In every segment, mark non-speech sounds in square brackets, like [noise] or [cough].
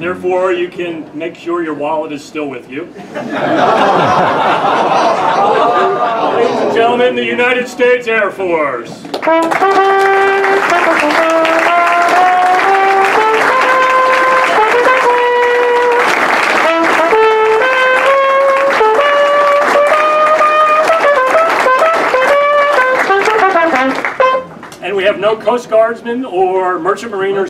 therefore you can make sure your wallet is still with you. Ladies and gentlemen, the United States Air Force. And we have no Coast Guardsmen or Merchant Mariners.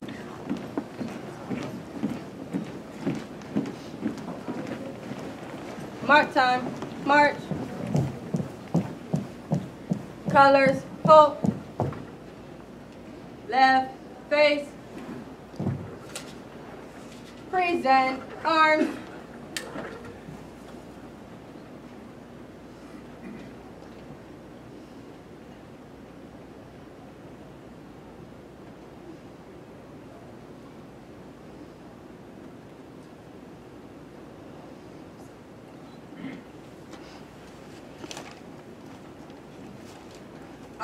Mark time. March. Colors. Hope. Left. Face. Present. Arms.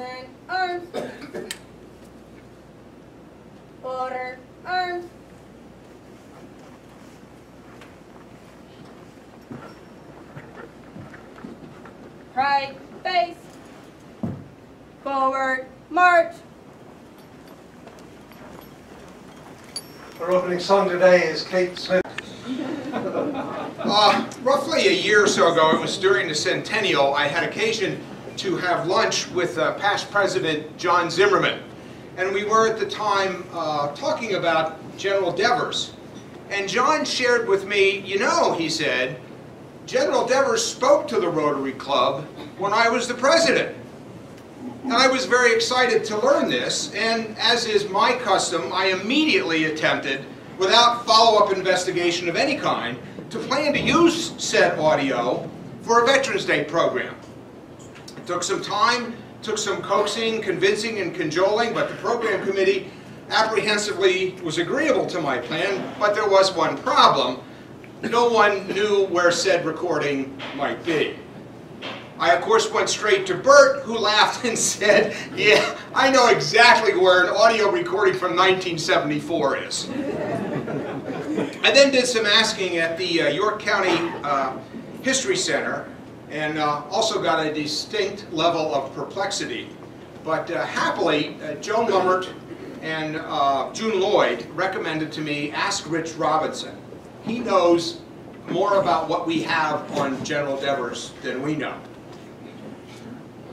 Present. Arms. Order. Arms. Right. Face. Forward. March. Our opening song today is Kate Smith. [laughs] Uh, roughly a year or so ago, it was during the centennial, I had occasion to have lunch with uh, past President John Zimmerman. And we were at the time uh, talking about General Devers. And John shared with me, you know, he said, General Devers spoke to the Rotary Club when I was the president. And I was very excited to learn this, and as is my custom, I immediately attempted, without follow-up investigation of any kind, to plan to use said audio for a Veterans Day program. Took some time, took some coaxing, convincing, and cajoling, but the program committee apprehensively was agreeable to my plan, but there was one problem. No one knew where said recording might be. I, of course, went straight to Bert, who laughed and [laughs] said, yeah, I know exactly where an audio recording from 1974 is. I then did some asking at the uh, York County uh, History Center and uh, also got a distinct level of perplexity. But uh, happily, uh, Joe Mummert and uh, June Lloyd recommended to me, ask Rich Robinson. He knows more about what we have on General Devers than we know.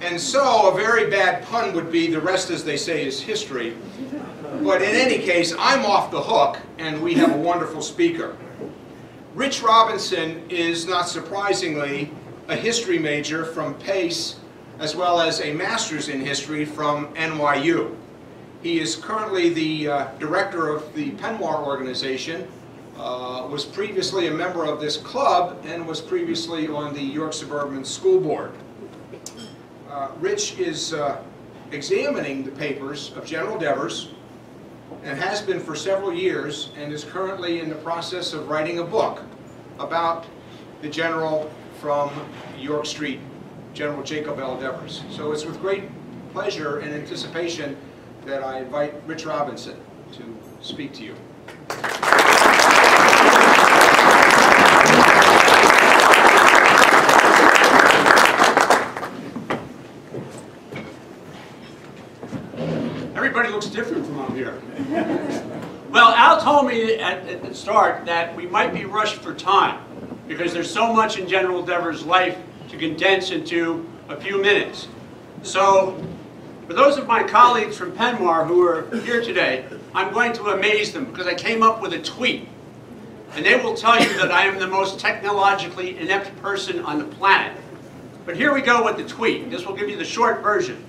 And so a very bad pun would be the rest, as they say, is history. But in any case, I'm off the hook, and we have a wonderful speaker. Rich Robinson is, not surprisingly, a history major from Pace, as well as a master's in history from NYU. He is currently the uh, director of the Penmar organization, uh, was previously a member of this club, and was previously on the York Suburban School Board. Uh, Rich is uh, examining the papers of General Devers, and has been for several years, and is currently in the process of writing a book about the general from York Street, General Jacob L. Devers. So it's with great pleasure and anticipation that I invite Rich Robinson to speak to you. Everybody looks different from up here. [laughs] Well, Al told me at, at the start that we might be rushed for time because there's so much in General Devers' life to condense into a few minutes. So, for those of my colleagues from Penmar who are here today, I'm going to amaze them because I came up with a tweet. and they will tell you that I am the most technologically inept person on the planet. But here we go with the tweet. This will give you the short version.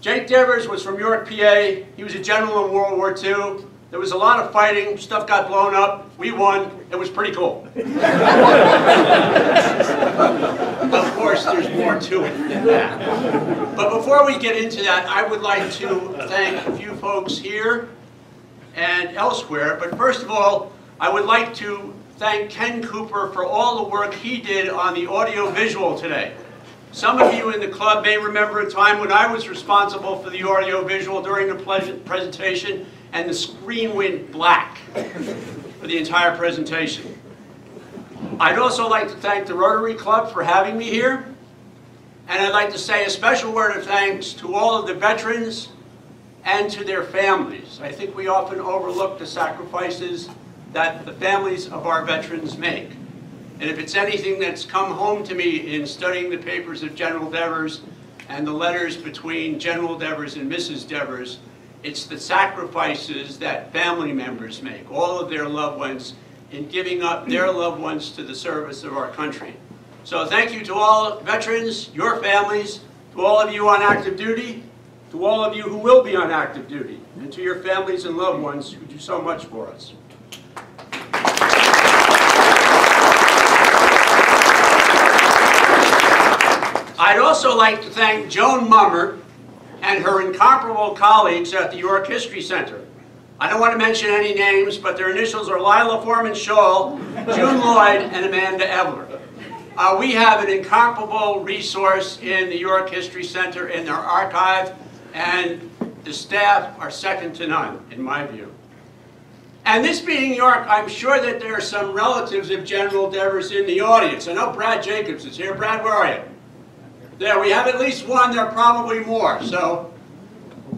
Jake Devers was from York, PA. He was a general in World War II. There was a lot of fighting. Stuff got blown up. We won. It was pretty cool. [laughs] of course, there's more to it than that. But before we get into that, I would like to thank a few folks here and elsewhere. But first of all, I would like to thank Ken Cooper for all the work he did on the audio-visual today. Some of you in the club may remember a time when I was responsible for the audio-visual during the presentation, and the screen went black for the entire presentation. I'd also like to thank the Rotary Club for having me here, and I'd like to say a special word of thanks to all of the veterans and to their families. I think we often overlook the sacrifices that the families of our veterans make. And if it's anything that's come home to me in studying the papers of General Devers and the letters between General Devers and Mrs. Devers, it's the sacrifices that family members make, all of their loved ones, in giving up their mm. loved ones to the service of our country. So thank you to all veterans, your families, to all of you on active duty, to all of you who will be on active duty, and to your families and loved ones who do so much for us. I'd also like to thank Joan Mummer and her incomparable colleagues at the York History Center. I don't want to mention any names, but their initials are Lila Foreman Shaw, June Lloyd, and Amanda Evler. Uh, we have an incomparable resource in the York History Center in their archive, and the staff are second to none, in my view. And this being York, I'm sure that there are some relatives of General Devers in the audience. I know Brad Jacobs is here. Brad, where are you? There, we have at least one. There are probably more. So,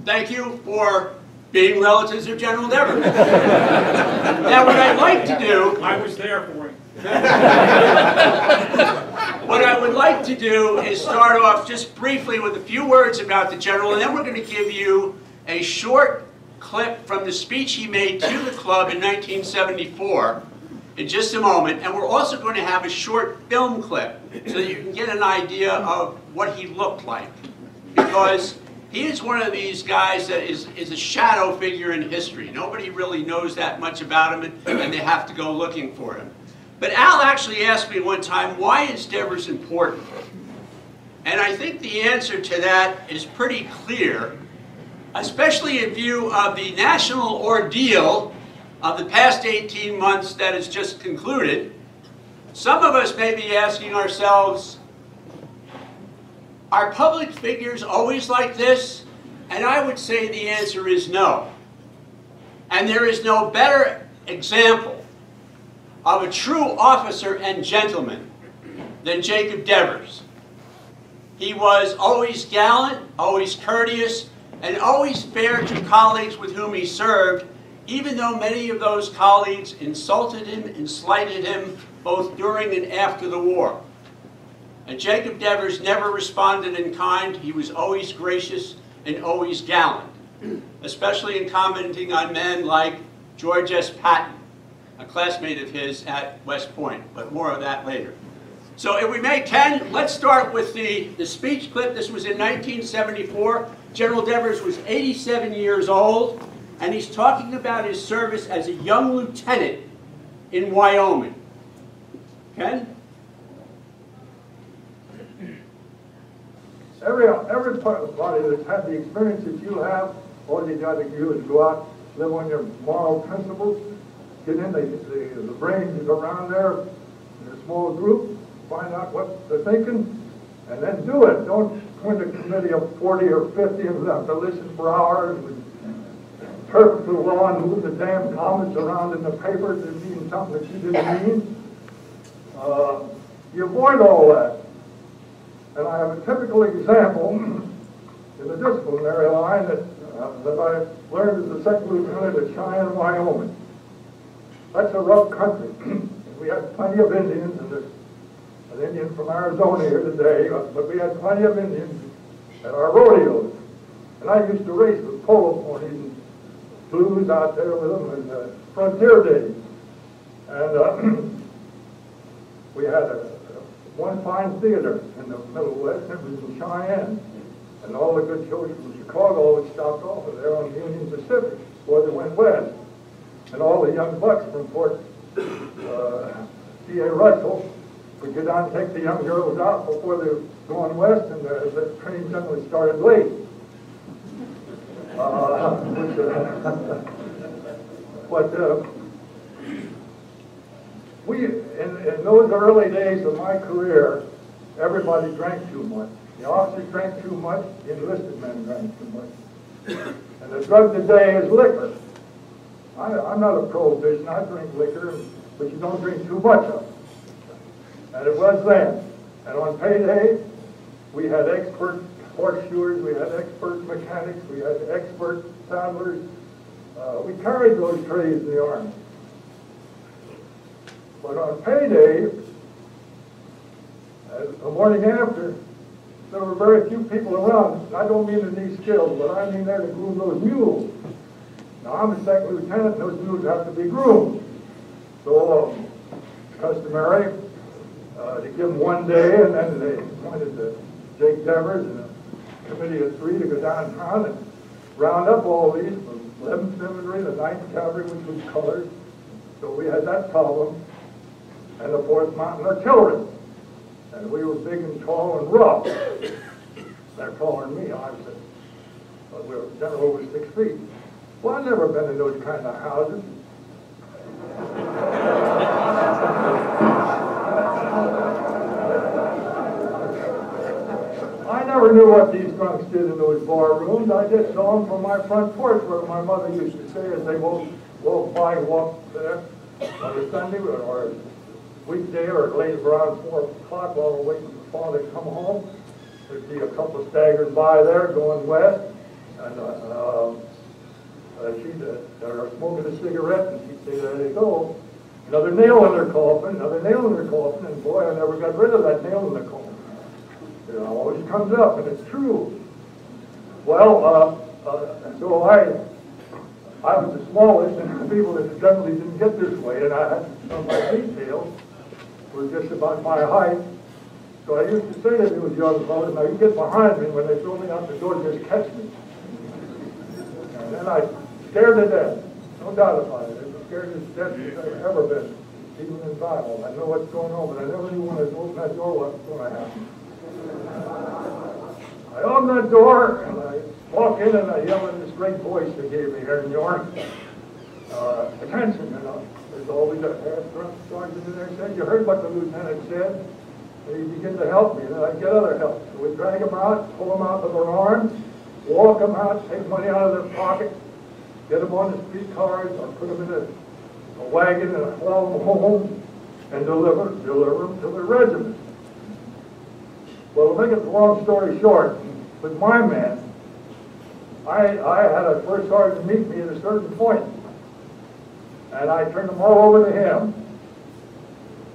thank you for being relatives of General Devers. [laughs] now, what I'd like to do I was there for him. [laughs] What I would like to do is start off just briefly with a few words about the general, and then we're going to give you a short clip from the speech he made to the club in 1974 in just a moment. And we're also going to have a short film clip so that you can get an idea of what he looked like. Because he is one of these guys that is, is a shadow figure in history. Nobody really knows that much about him, and, they have to go looking for him. But Al actually asked me one time, why is Devers important? And I think the answer to that is pretty clear, especially in view of the national ordeal of the past 18 months that has just concluded. Some of us may be asking ourselves, are public figures always like this? And I would say the answer is no. And there is no better example of a true officer and gentleman than Jacob Devers. He was always gallant, always courteous, and always fair to colleagues with whom he served, even though many of those colleagues insulted him and slighted him both during and after the war. And Jacob Devers never responded in kind. He was always gracious and always gallant, especially in commenting on men like George S. Patton, a classmate of his at West Point, but more of that later. So if we may, Ken, let's start with the, the speech clip. This was in 1974. General Devers was 87 years old, and he's talking about his service as a young lieutenant in Wyoming. Ken? Every, everybody that's had the experience that you have, all you got to do is go out, live on your moral principles, get in the, the, the brains around there in a small group, find out what they're thinking, and then do it. Don't into a committee of 40 or 50 and have to listen for hours and the law and move the damn comments around in the paper that mean something that you didn't mean. Uh, you avoid all that. And I have a typical example in the disciplinary line that, uh, that I learned as a second lieutenant at Cheyenne, Wyoming. That's a rough country. [clears throat] we had plenty of Indians, and there's an Indian from Arizona here today, but we had plenty of Indians at our rodeos. And I used to race with polo ponies and blues out there with them in the frontier days. And uh, [clears throat] we had a, one fine theater in the Middle West, it was in Cheyenne. And all the good shows from Chicago would stop off of there on the Union Pacific before they went west. And all the young bucks from Fort uh. Russell would get down and take the young girls out before they were going west, and the, the train generally started late. Uh, [laughs] which, uh, but uh, we, in, in those early days of my career, everybody drank too much. The officers drank too much, the enlisted men drank too much. And the drug today is liquor. I, I'm not a prohibition, I drink liquor, but you don't drink too much of it. And it was then. And on payday, we had expert horseshoers, we had expert mechanics, we had expert saddlers. Uh, we carried those trades in the Army. But on payday, uh, the morning after, there were very few people around. I don't mean in these skills, but I mean there to groom those mules. Now, I'm a second lieutenant, and those mules have to be groomed. So, um, customary, uh, to give them one day, and then they appointed the Jake Devers and a committee of three to go downtown and round up all these from 11th Infantry, the 9th Cavalry, which was colored. So we had that problem, and the 4th Mountain Artillery. And we were big and tall and rough. They're taller than me, obviously. But we were generally over six feet. Well, I've never been in those kind of houses. I never knew what these drunks did in those bar rooms. I just saw them from my front porch where my mother used to say as they walk, walk by, walk there on a Sunday or weekday or late around four o'clock while we're waiting for father to come home. There'd be a couple staggering by there going west. And uh, um, uh, she'd, uh, they're smoking a cigarette and she'd say, there they go. Another nail in their coffin, another nail in their coffin, and boy, I never got rid of that nail in the coffin. It always comes up, and it's true. Well, uh, uh, so I, I was the smallest, and the people that generally didn't get this way, and I had some of my details were just about my height. So I used to say to those young fellows, now you get behind me, when they throw me out the door, just catch me. And then I scared to death, no doubt about it. I'm scared to death as I've ever been, even in battle. I know what's going on, but I never knew when I opened that door what was going to happen. I open that door and I walk in and I yell in this great voice they gave me here in New York. Uh, attention, you know. There's always a half drunk sergeant in there saying, you heard what the lieutenant said. And he began to help me, and then I get other help. So we drag them out, pull them out with our arms, walk them out, take money out of their pocket, get them on the streetcars, or put them in a, a wagon and haul them home, and deliver, deliver them to their regiment. Well, to make it a long story short, with my men, I, I had a first sergeant meet me at a certain point, and I turned them all over to him.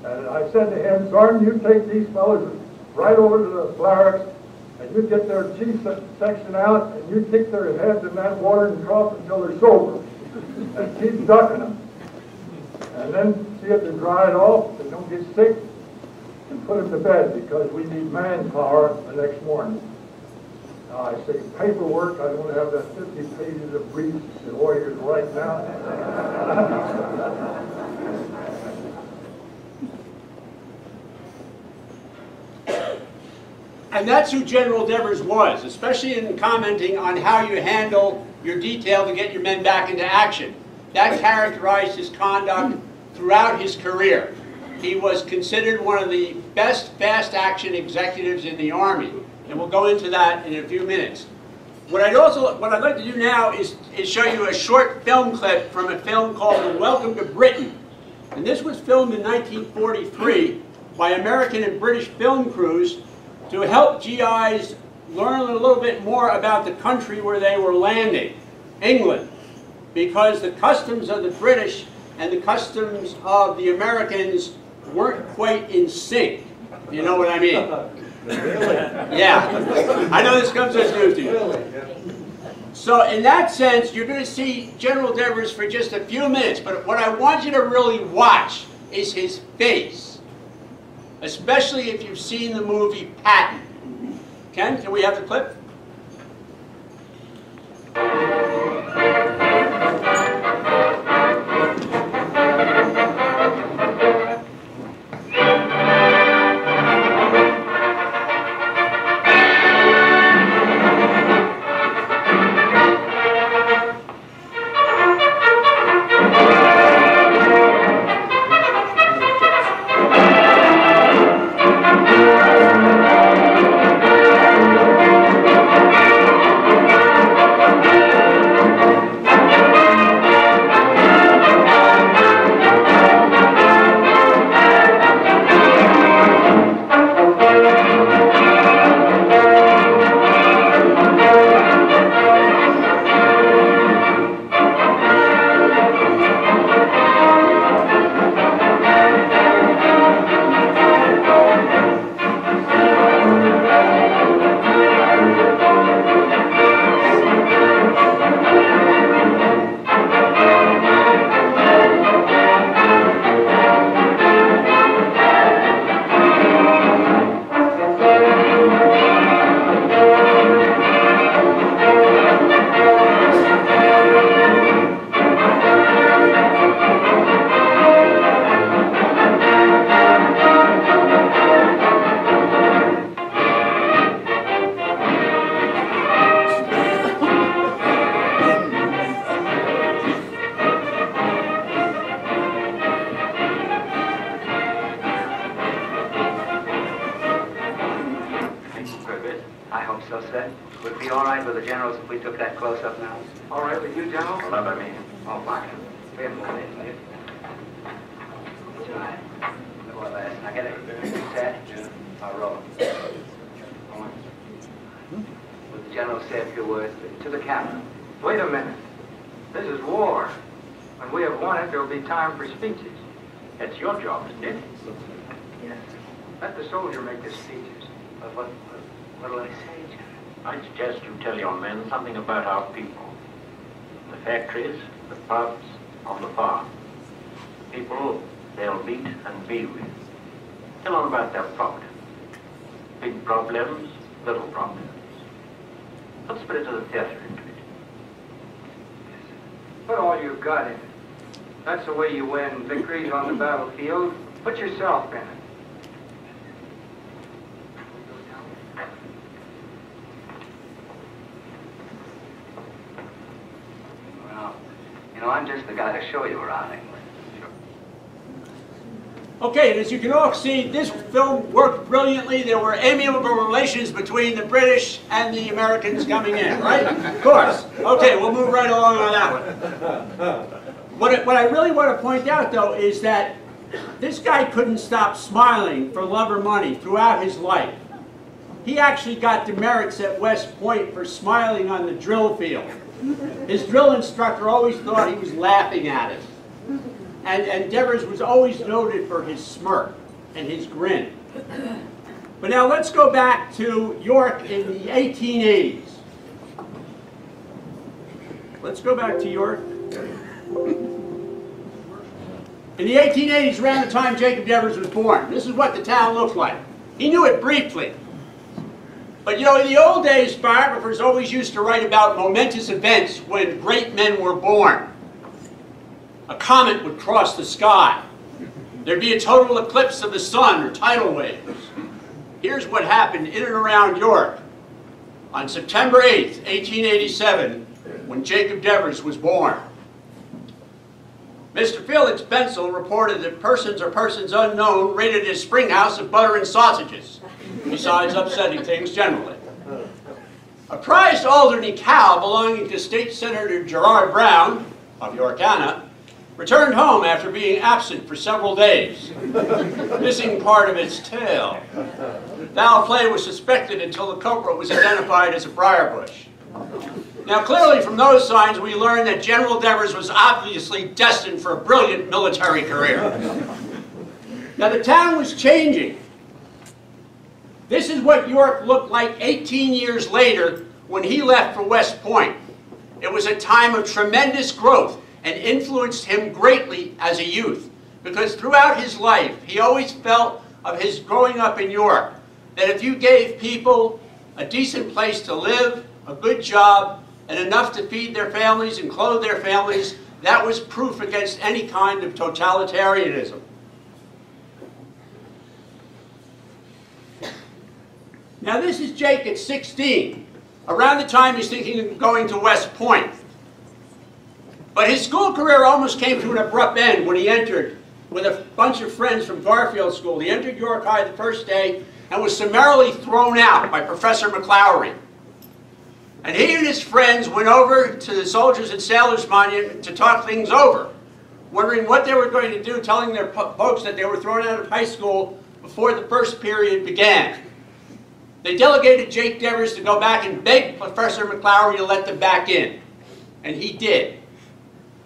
And I said to him, Sergeant, you take these fellows right over to the barracks, and you get their chief section out, and you kick their heads in that water and trough until they're sober, [laughs] and keep ducking them. And then see if they dry it off, they don't get sick, and put them to bed because we need manpower the next morning. Now, I say paperwork, I don't have that 50 pages of briefs the lawyers write now. And that's who General Devers was, especially in commenting on how you handle your detail to get your men back into action. That characterized his conduct throughout his career. He was considered one of the best fast-action executives in the Army, and we'll go into that in a few minutes. What I'd also, what I'd like to do now is, is show you a short film clip from a film called Welcome to Britain. And this was filmed in 1943 by American and British film crews to help GIs learn a little bit more about the country where they were landing, England. Because the customs of the British and the customs of the Americans weren't quite in sync. You know what I mean? [laughs] Yeah. I know this comes as news to you. So in that sense, you're going to see General Devers for just a few minutes, but what I want you to really watch is his face, especially if you've seen the movie Patton. Ken, can we have the clip? We that close-up now? All right with you, General? Well, by me. Oh, fine. Wait a minute, will you? That's all right. Well, that's, now get it. Set. Would the general say a few words to the captain? Wait a minute. This is war. When we have won it, there will be time for speeches. It's your job, isn't it? Yes. Let the soldier make his speeches. But what, what, what'll I say, General? I suggest you tell your men something about our people. The factories, the pubs, on the farm. People they'll meet and be with. Tell them about their property. Big problems, little problems. Let's put spirit of the theater into it. Put all you've got in it. That's the way you win victories on the battlefield. Put yourself in it. Well, just the guy to show you around England. Okay, as you can all see, this film worked brilliantly. There were amiable relations between the British and the Americans coming in, right? Of course. Okay, we'll move right along on that one. What I, what I really want to point out, though, is that this guy couldn't stop smiling for love or money throughout his life. He actually got demerits at West Point for smiling on the drill field. His drill instructor always thought he was laughing at him. And, and Devers was always noted for his smirk and his grin. But now let's go back to York in the 1880s. Let's go back to York. In the 1880s, around the time Jacob Devers was born, this is what the town looked like. He knew it briefly. But you know, in the old days, biographers always used to write about momentous events when great men were born. A comet would cross the sky. There'd be a total eclipse of the sun or tidal waves. Here's what happened in and around York on September 8th, 1887, when Jacob Devers was born. Mr. Felix Bensel reported that persons or persons unknown raided his spring house of butter and sausages, besides upsetting things generally. A prized Alderney cow belonging to State Senator Gerard Brown of Yorkana returned home after being absent for several days, missing part of its tail. Foul play was suspected until the culprit was identified as a briar bush. Now clearly from those signs we learn that General Devers was obviously destined for a brilliant military career. Now the town was changing. This is what York looked like 18 years later when he left for West Point. It was a time of tremendous growth and influenced him greatly as a youth. Because throughout his life, he always felt of his growing up in York, that if you gave people a decent place to live, a good job, and enough to feed their families and clothe their families, that was proof against any kind of totalitarianism. Now this is Jake at 16, around the time he's thinking of going to West Point. But his school career almost came to an abrupt end when he entered with a bunch of friends from Garfield School. He entered York High the first day and was summarily thrown out by Professor McLaury. And he and his friends went over to the Soldiers and Sailors Monument to talk things over, wondering what they were going to do, telling their folks that they were thrown out of high school before the first period began. They delegated Jake Devers to go back and beg Professor McLaury to let them back in. And he did.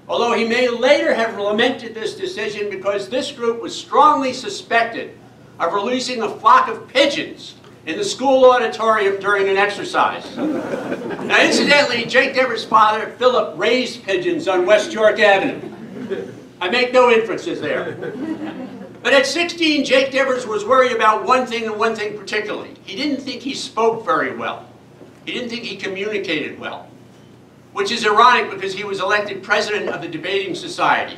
Although he may later have lamented this decision because this group was strongly suspected of releasing a flock of pigeons in the school auditorium during an exercise. [laughs] now, incidentally, Jake Devers' father, Philip, raised pigeons on West York Avenue. I make no inferences there. But at 16, Jake Devers was worried about one thing and one thing particularly. He didn't think he spoke very well. He didn't think he communicated well. Which is ironic because he was elected president of the Debating Society.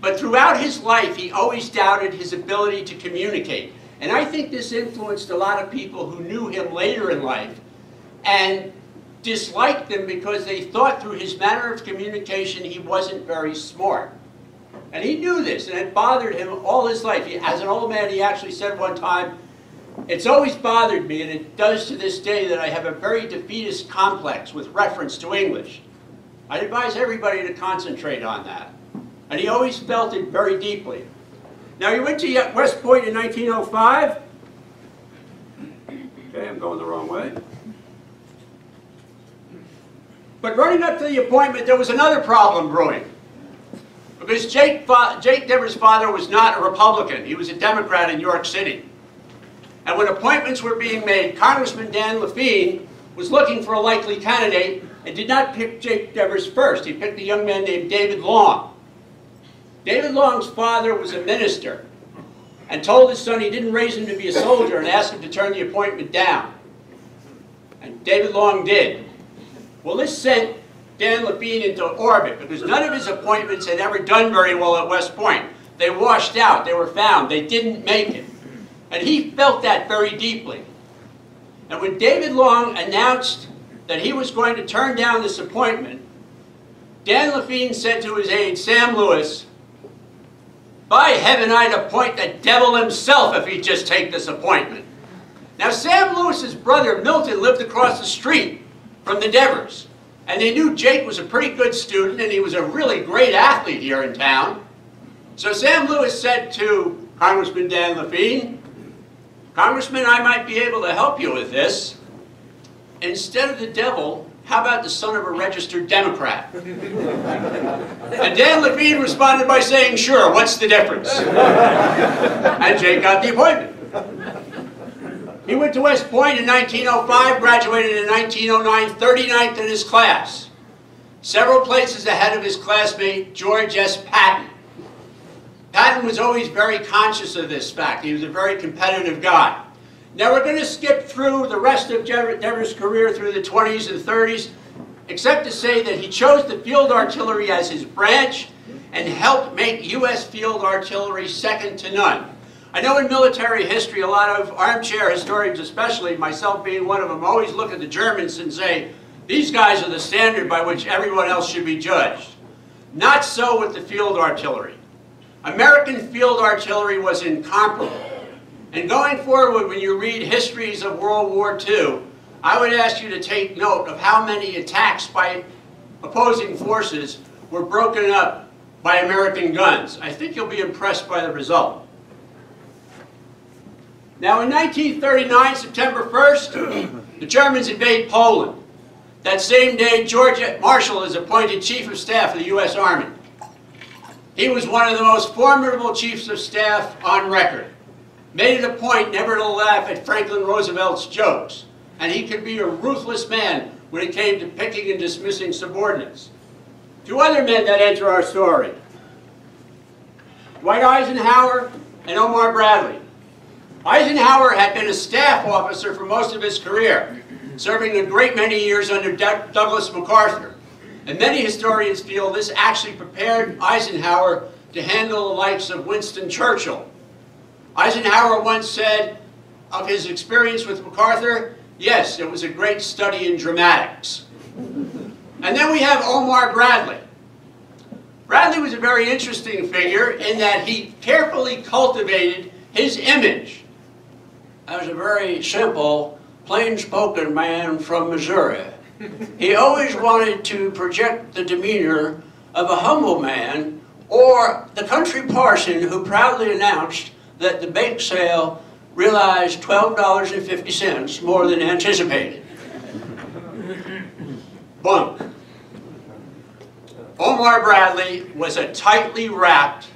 But throughout his life, he always doubted his ability to communicate. And I think this influenced a lot of people who knew him later in life and disliked him because they thought through his manner of communication he wasn't very smart. And he knew this, and it bothered him all his life. He, as an old man, he actually said one time, it's always bothered me, and it does to this day, that I have a very defeatist complex with reference to English. I advise everybody to concentrate on that. And he always felt it very deeply. Now, he went to West Point in 1905. Okay, I'm going the wrong way. But running up to the appointment, there was another problem brewing. Because Jake, Jake Devers' father was not a Republican. He was a Democrat in New York City. And when appointments were being made, Congressman Dan Lafean was looking for a likely candidate and did not pick Jake Devers first. He picked a young man named David Long. David Long's father was a minister and told his son he didn't raise him to be a soldier and asked him to turn the appointment down. And David Long did. Well, this sent Dan Lafean into orbit because none of his appointments had ever done very well at West Point. They washed out. They were found. They didn't make it. And he felt that very deeply. And when David Long announced that he was going to turn down this appointment, Dan Lafean said to his aide, Sam Lewis, by heaven, I'd appoint the devil himself if he'd just take this appointment. Now, Sam Lewis's brother, Milton, lived across the street from the Devers. And they knew Jake was a pretty good student and he was a really great athlete here in town. So Sam Lewis said to Congressman Dan Lafean, Congressman, I might be able to help you with this. Instead of the devil, how about the son of a registered Democrat? and Dan Lafean responded by saying, sure, what's the difference? and Jake got the appointment. He went to West Point in 1905, graduated in 1909, 39th in his class. Several places ahead of his classmate, George S. Patton. Patton was always very conscious of this fact. He was a very competitive guy. Now we're going to skip through the rest of Devers' career through the 20s and 30s, except to say that he chose the field artillery as his branch and helped make U.S. field artillery second to none. I know in military history, a lot of armchair historians, especially myself being one of them, always look at the Germans and say, these guys are the standard by which everyone else should be judged. Not so with the field artillery. American field artillery was incomparable. And going forward, when you read histories of World War II, I would ask you to take note of how many attacks by opposing forces were broken up by American guns. I think you'll be impressed by the result. Now in 1939, September 1st, [clears throat] the Germans invade Poland. That same day, George Marshall is appointed Chief of Staff of the U.S. Army. He was one of the most formidable chiefs of staff on record. Made it a point never to laugh at Franklin Roosevelt's jokes. And he could be a ruthless man when it came to picking and dismissing subordinates. Two other men that enter our story. Dwight Eisenhower and Omar Bradley. Eisenhower had been a staff officer for most of his career, serving a great many years under D Douglas MacArthur. And many historians feel this actually prepared Eisenhower to handle the likes of Winston Churchill. Eisenhower once said of his experience with MacArthur, yes, it was a great study in dramatics. And then we have Omar Bradley. Bradley was a very interesting figure in that he carefully cultivated his image as a very simple, plain-spoken man from Missouri. He always wanted to project the demeanor of a humble man or the country parson who proudly announced that the bake sale realized $12.50 more than anticipated. Bunk. Omar Bradley was a tightly wrapped,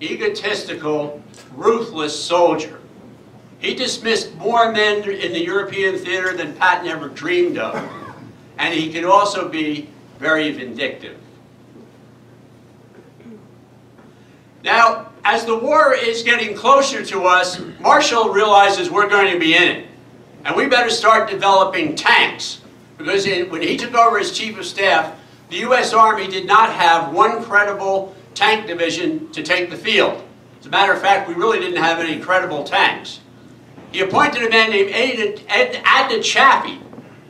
egotistical, ruthless soldier. He dismissed more men in the European theater than Patton ever dreamed of. And he could also be very vindictive. Now, as the war is getting closer to us, Marshall realizes we're going to be in it. And we better start developing tanks. Because when he took over as chief of staff, the U.S. Army did not have one credible tank division to take the field. As a matter of fact, we really didn't have any credible tanks. He appointed a man named Ed, Ed Adna Chaffee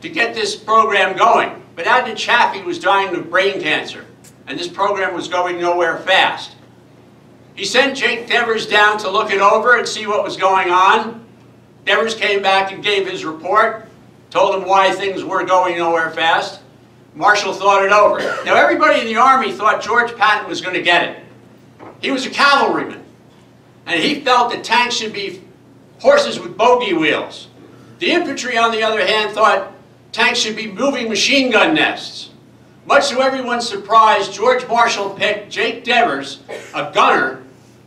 to get this program going. But Adna Chaffee was dying of brain cancer, and this program was going nowhere fast. He sent Jake Devers down to look it over and see what was going on. Devers came back and gave his report, told him why things were going nowhere fast. Marshall thought it over. Now everybody in the Army thought George Patton was going to get it. He was a cavalryman, and he felt that tanks should be horses with bogey wheels. The infantry, on the other hand, thought tanks should be moving machine gun nests. Much to everyone's surprise, George Marshall picked Jake Devers, a gunner,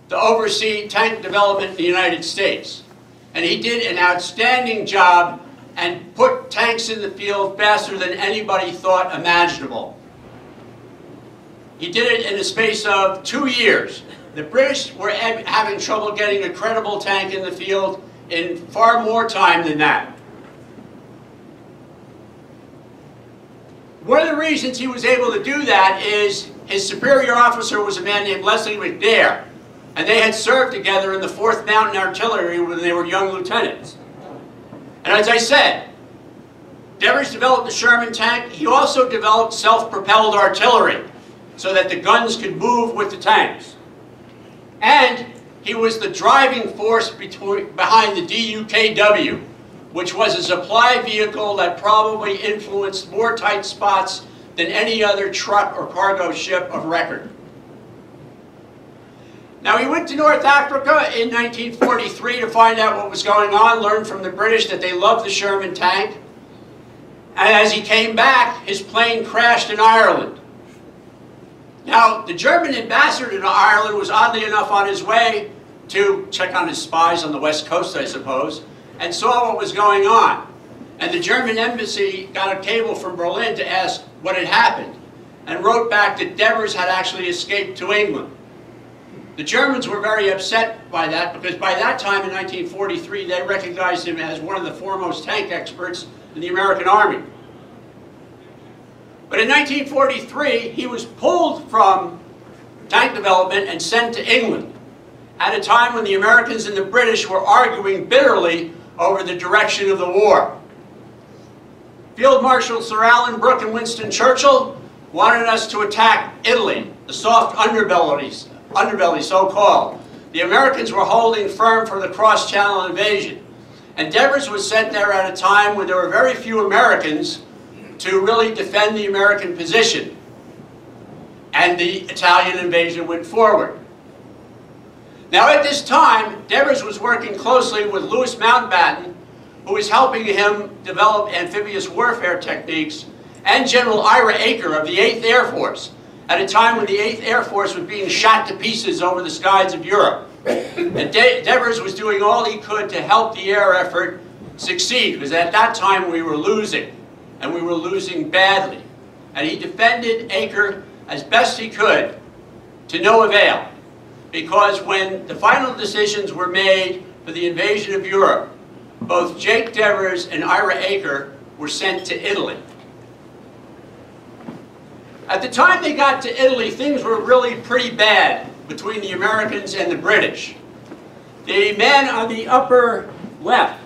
to oversee tank development in the United States. And he did an outstanding job and put tanks in the field faster than anybody thought imaginable. He did it in the space of two years. The British were having trouble getting a credible tank in the field in far more time than that. One of the reasons he was able to do that is his superior officer was a man named Lesley McNair, and they had served together in the 4th Mountain Artillery when they were young lieutenants. And as I said, Devers developed the Sherman tank. He also developed self-propelled artillery so that the guns could move with the tanks. And he was the driving force behind the DUKW, which was a supply vehicle that probably influenced more tight spots than any other truck or cargo ship of record. Now he went to North Africa in 1943 to find out what was going on, learned from the British that they loved the Sherman tank. And as he came back, his plane crashed in Ireland. Now, the German ambassador to Ireland was oddly enough on his way to check on his spies on the west coast, I suppose, and saw what was going on. And the German embassy got a cable from Berlin to ask what had happened, and wrote back that Devers had actually escaped to England. The Germans were very upset by that because by that time in 1943 they recognized him as one of the foremost tank experts in the American Army. But in 1943 he was pulled from tank development and sent to England at a time when the Americans and the British were arguing bitterly over the direction of the war. Field Marshal Sir Alan Brooke and Winston Churchill wanted us to attack Italy, the soft underbellies, underbelly so-called. The Americans were holding firm for the cross-channel invasion. And Devers was sent there at a time when there were very few Americans to really defend the American position. And the Italian invasion went forward. Now at this time, Devers was working closely with Louis Mountbatten, who was helping him develop amphibious warfare techniques, and General Ira Eaker of the 8th Air Force, at a time when the 8th Air Force was being shot to pieces over the skies of Europe. And De Devers was doing all he could to help the air effort succeed, because at that time we were losing. And we were losing badly. And he defended Eaker as best he could to no avail. Because when the final decisions were made for the invasion of Europe, both Jake Devers and Ira Eaker were sent to Italy. At the time they got to Italy, things were really pretty bad between the Americans and the British. The man on the upper left,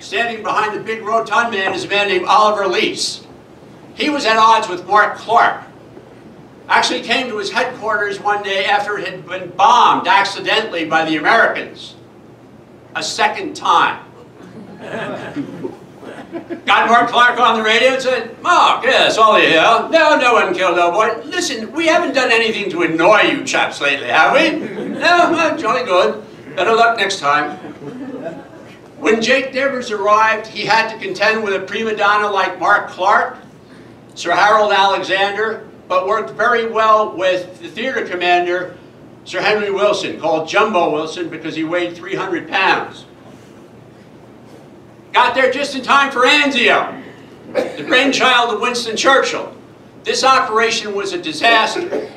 standing behind the big rotund man, is a man named Oliver Leese. He was at odds with Mark Clark. Actually came to his headquarters one day after it had been bombed accidentally by the Americans. A second time. [laughs] Got Mark Clark on the radio and said, Mark, yes, all you here. No, no one killed no boy. Listen, we haven't done anything to annoy you chaps lately, have we? No, well, jolly good. Better luck next time. When Jake Devers arrived, he had to contend with a prima donna like Mark Clark, Sir Harold Alexander, but worked very well with the theater commander, Sir Henry Wilson, called Jumbo Wilson because he weighed 300 pounds. Got there just in time for Anzio, the brainchild of Winston Churchill. This operation was a disaster,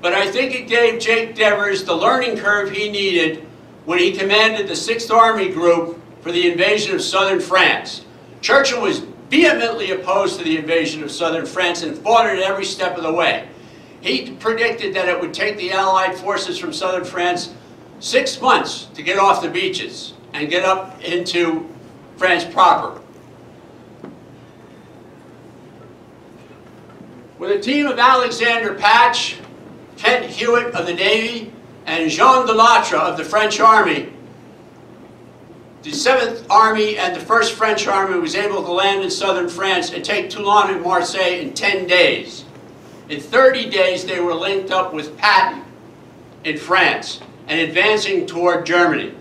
but I think it gave Jake Devers the learning curve he needed when he commanded the 6th Army Group for the invasion of southern France. Churchill was vehemently opposed to the invasion of southern France and fought it every step of the way. He predicted that it would take the Allied forces from southern France six months to get off the beaches and get up into France proper. With a team of Alexander Patch, Kent Hewitt of the Navy, and Jean Delattre of the French Army, the 7th Army and the 1st French Army was able to land in southern France and take Toulon and Marseille in 10 days. In 30 days, they were linked up with Patton in France and advancing toward Germany.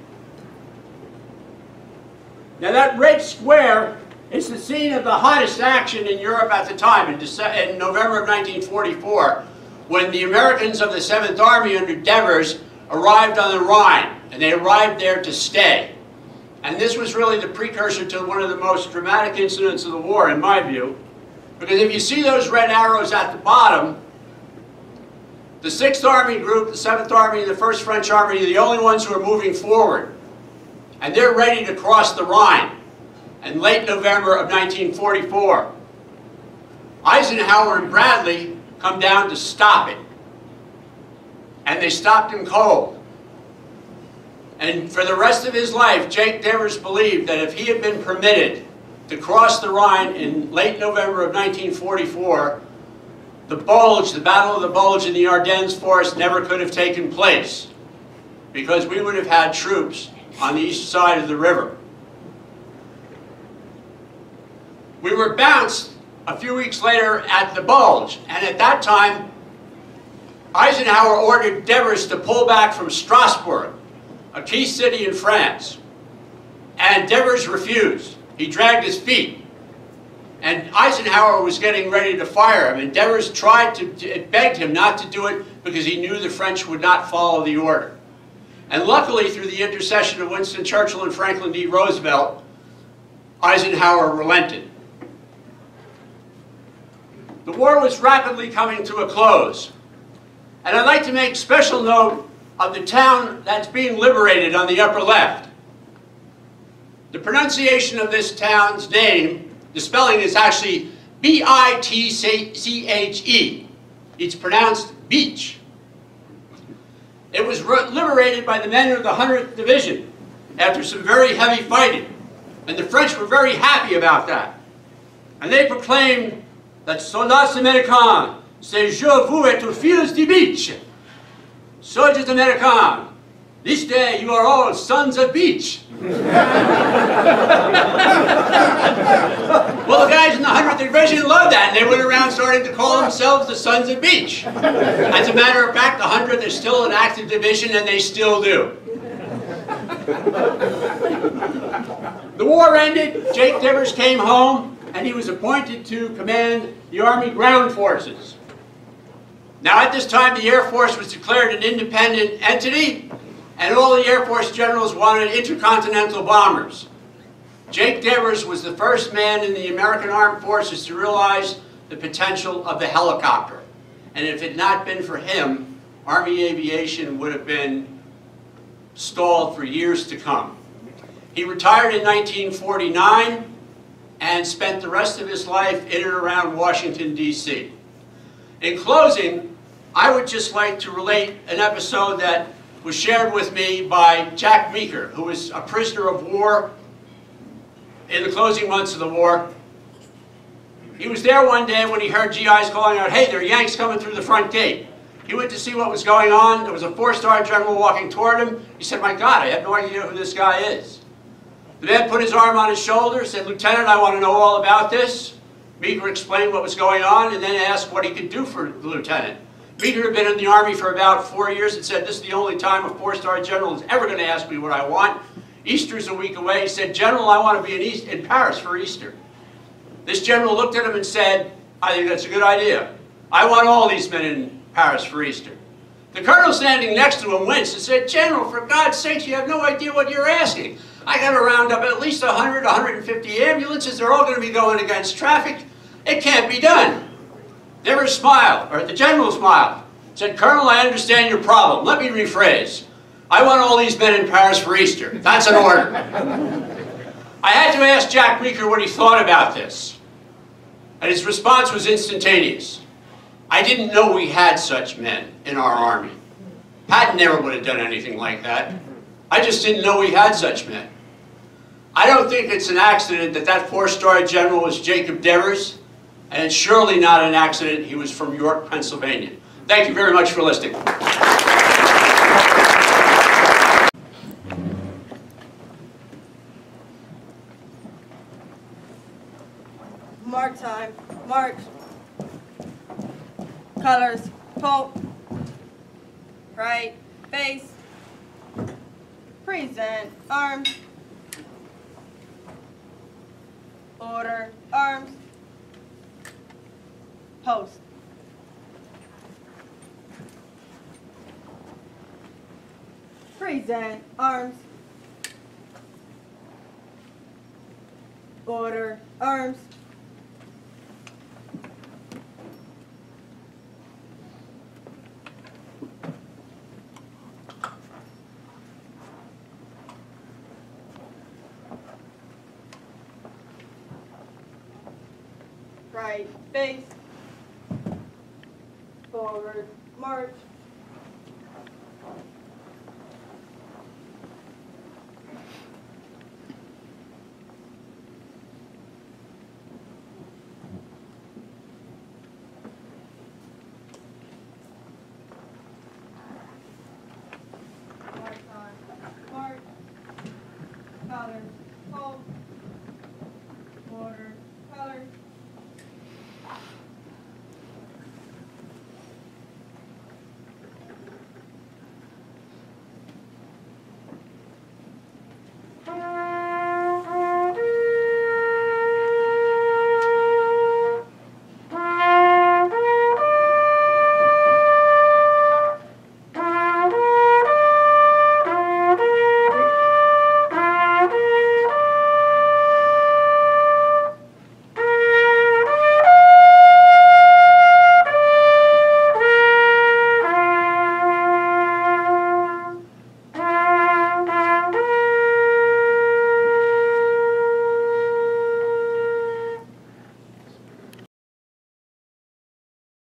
Now that red square is the scene of the hottest action in Europe at the time, in November of 1944, when the Americans of the 7th Army under Devers arrived on the Rhine, and they arrived there to stay. And this was really the precursor to one of the most dramatic incidents of the war, in my view. Because if you see those red arrows at the bottom, the 6th Army Group, the 7th Army, the 1st French Army are the only ones who are moving forward. And they're ready to cross the Rhine in late November of 1944. Eisenhower and Bradley come down to stop it. And they stopped him cold. And for the rest of his life, Jake Devers believed that if he had been permitted to cross the Rhine in late November of 1944, the Bulge, the Battle of the Bulge in the Ardennes Forest never could have taken place because we would have had troops on the east side of the river. We were bounced a few weeks later at the Bulge, and at that time, Eisenhower ordered Devers to pull back from Strasbourg, a key city in France. And Devers refused. He dragged his feet. And Eisenhower was getting ready to fire him. And Devers tried to, begged him not to do it because he knew the French would not follow the order. And luckily, through the intercession of Winston Churchill and Franklin D. Roosevelt, Eisenhower relented. The war was rapidly coming to a close. And I'd like to make special note of the town that's being liberated on the upper left. The pronunciation of this town's name, the spelling is actually B-I-T-C-H-E. It's pronounced beach. It was liberated by the men of the 100th Division after some very heavy fighting. And the French were very happy about that. And they proclaimed that soldats américains, c'est je vous êtes aux fils de beach. Soldiers American, this day you are all sons of beach. [laughs] well, the guys in the 100th Division loved that, and they went around starting to call themselves the Sons of Beach. As a matter of fact, the 100th is still an active division, and they still do. the war ended, Jake Devers came home, and he was appointed to command the Army Ground Forces. Now at this time the Air Force was declared an independent entity and all the Air Force generals wanted intercontinental bombers. Jake Devers was the first man in the American Armed Forces to realize the potential of the helicopter. And if it had not been for him, Army aviation would have been stalled for years to come. He retired in 1949 and spent the rest of his life in and around Washington, D.C. In closing, I would just like to relate an episode that was shared with me by Jack Meeker, who was a prisoner of war in the closing months of the war. He was there one day when he heard GIs calling out, hey, there are Yanks coming through the front gate. He went to see what was going on. There was a four-star general walking toward him. He said, my God, I have no idea who this guy is. The man put his arm on his shoulder, said, Lieutenant, I want to know all about this. Meeker explained what was going on and then asked what he could do for the lieutenant. Meeker had been in the Army for about four years and said, this is the only time a four-star general is ever going to ask me what I want. Easter's a week away. He said, General, I want to be in, East, in Paris for Easter. This general looked at him and said, I think that's a good idea. I want all these men in Paris for Easter. The colonel standing next to him winced and said, General, for God's sake, you have no idea what you're asking. I got to round up at least 100, 150 ambulances. They're all going to be going against traffic. It can't be done. Never smiled, or the general smiled. Said, Colonel, I understand your problem. Let me rephrase. I want all these men in Paris for Easter. That's an order. [laughs] I had to ask Jack Meeker what he thought about this. And his response was instantaneous. I didn't know we had such men in our army. Patton never would have done anything like that. I just didn't know we had such men. I don't think it's an accident that that four-star general was Jacob Devers, and it's surely not an accident he was from York, Pennsylvania. Thank you very much for listening. Mark time. March. Colors. Pull. Right. Face. Present. Arms. Order. Arms. Post. Present. Arms. Order. Arms. right face, forward march.